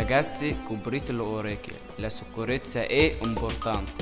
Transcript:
Ragazzi, coprite le orecchie, la sicurezza è importante.